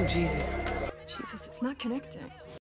Oh, Jesus. Jesus, it's not connecting.